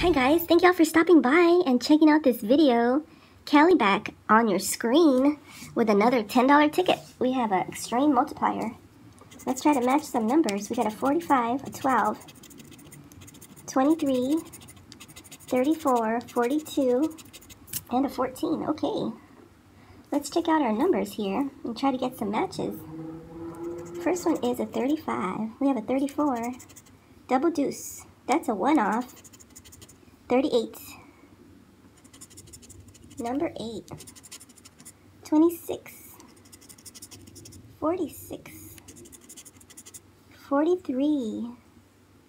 Hi guys, thank y'all for stopping by and checking out this video. Kali back on your screen with another $10 ticket. We have an Xtreme Multiplier. Let's try to match some numbers. We got a 45, a 12, 23, 34, 42, and a 14. Okay. Let's check out our numbers here and try to get some matches. First one is a 35. We have a 34. Double deuce. That's a one-off. 38. Number 8. 26. 46. 43.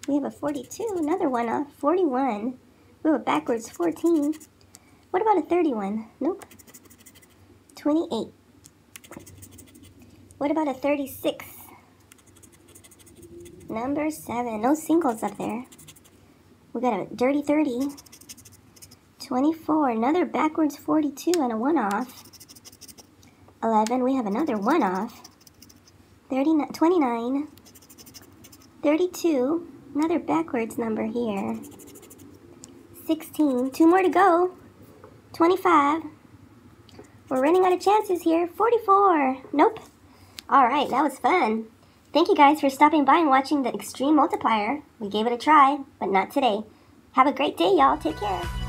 We have a 42. Another one off. 41. We have a backwards 14. What about a 31? Nope. 28. What about a 36? Number 7. No singles up there. We got a dirty 30. 24. Another backwards 42 and a one off. 11. We have another one off. 39, 29. 32. Another backwards number here. 16. Two more to go. 25. We're running out of chances here. 44. Nope. All right, that was fun. Thank you guys for stopping by and watching the Xtreme Multiplier. We gave it a try, but not today. Have a great day, y'all. Take care.